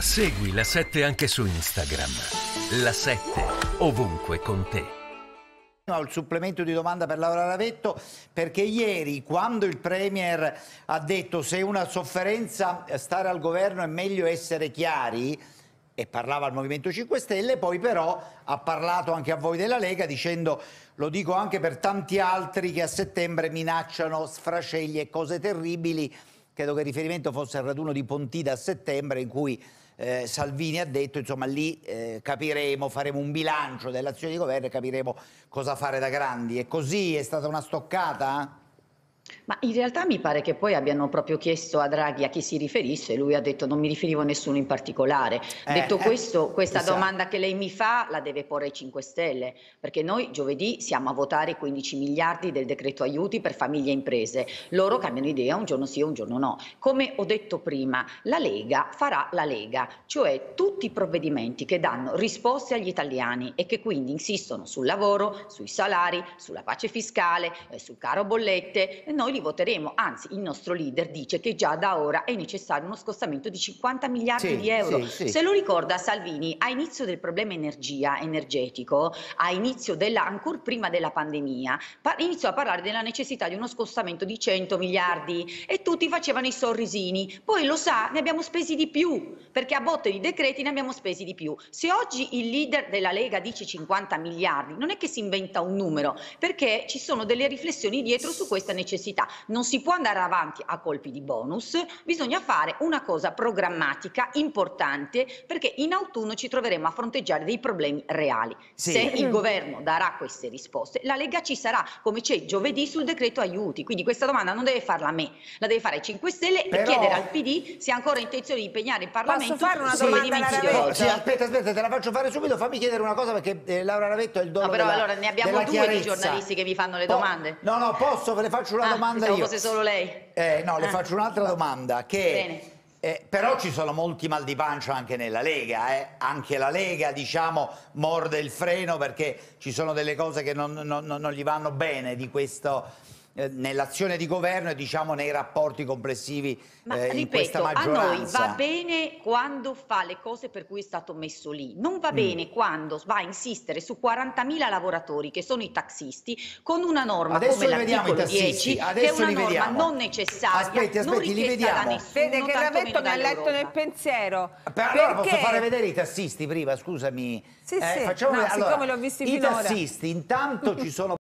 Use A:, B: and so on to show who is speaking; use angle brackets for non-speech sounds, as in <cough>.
A: Segui la 7 anche su Instagram. La 7 ovunque con te.
B: Ho il supplemento di domanda per Laura Ravetto perché ieri quando il Premier ha detto se una sofferenza stare al governo è meglio essere chiari e parlava al Movimento 5 Stelle, poi però ha parlato anche a voi della Lega dicendo lo dico anche per tanti altri che a settembre minacciano sfracegli e cose terribili credo che il riferimento fosse al raduno di Pontida a settembre in cui eh, Salvini ha detto, insomma lì eh, capiremo, faremo un bilancio dell'azione di governo e capiremo cosa fare da grandi. E così è stata una stoccata?
C: Ma in realtà mi pare che poi abbiano proprio chiesto a Draghi a chi si riferisse e lui ha detto non mi riferivo a nessuno in particolare. Eh, detto eh, questo, questa domanda che lei mi fa la deve porre ai 5 Stelle, perché noi giovedì siamo a votare 15 miliardi del decreto aiuti per famiglie e imprese. Loro cambiano idea un giorno sì e un giorno no. Come ho detto prima, la Lega farà la Lega, cioè tutti i provvedimenti che danno risposte agli italiani e che quindi insistono sul lavoro, sui salari, sulla pace fiscale, eh, sul caro bollette noi li voteremo, anzi il nostro leader dice che già da ora è necessario uno scostamento di 50 miliardi sì, di euro. Sì, sì. Se lo ricorda Salvini, a inizio del problema energia, energetico, a inizio della, ancora prima della pandemia, iniziò a parlare della necessità di uno scostamento di 100 miliardi e tutti facevano i sorrisini. Poi lo sa, ne abbiamo spesi di più, perché a botte di decreti ne abbiamo spesi di più. Se oggi il leader della Lega dice 50 miliardi, non è che si inventa un numero, perché ci sono delle riflessioni dietro su questa necessità necessità. Non si può andare avanti a colpi di bonus, bisogna fare una cosa programmatica, importante, perché in autunno ci troveremo a fronteggiare dei problemi reali. Sì. Se il governo darà queste risposte, la Lega ci sarà, come c'è giovedì sul decreto aiuti. Quindi questa domanda non deve farla a me, la deve fare ai 5 Stelle Però... e chiedere al PD se ha ancora intenzione di impegnare il Parlamento
D: Posso fare una domanda alla Ravetto?
B: Sì, aspetta, aspetta, te la faccio fare subito. Fammi chiedere una cosa perché eh, Laura Ravetto è il dono
C: no, però
B: della,
C: allora ne abbiamo due di giornalisti che vi fanno le domande.
B: No, no, posso, ve le faccio una
C: ah,
B: domanda io.
C: fosse solo lei.
B: Eh, no, le ah. faccio un'altra domanda che... Eh, però ci sono molti mal di pancia anche nella Lega, eh? anche la Lega diciamo morde il freno perché ci sono delle cose che non, non, non gli vanno bene di questo nell'azione di governo e diciamo nei rapporti complessivi
C: Ma,
B: eh,
C: ripeto,
B: in questa maggioranza.
C: a noi va bene quando fa le cose per cui è stato messo lì, non va mm. bene quando va a insistere su 40.000 lavoratori che sono i taxisti con una norma
B: Adesso
C: come l'articolo 10
B: Adesso
C: che è una norma
B: vediamo.
C: non necessaria,
B: aspetti, aspetti,
C: non
B: li vediamo.
C: da nessuno,
D: Vede che Ravetto mi ha letto nel pensiero.
B: Per, allora posso fare vedere i tassisti prima, scusami.
D: Sì, eh, sì. Facciamo no. Allora, siccome l'ho visti
B: I
D: finora.
B: tassisti intanto ci <laughs> sono